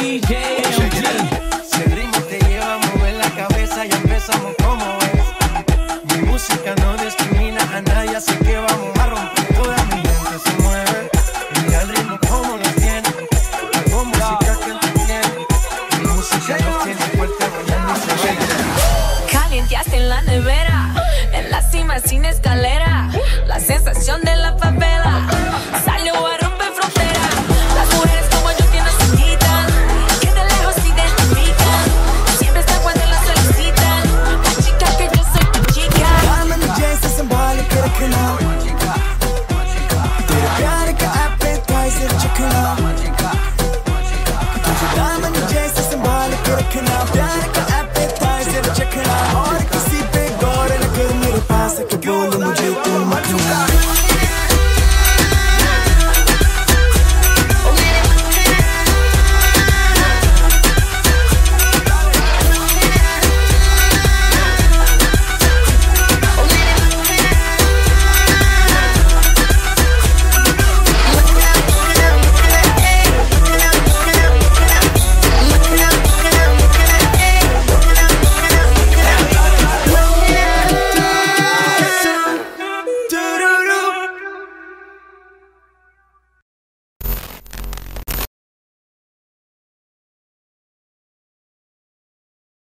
DJ. Go on.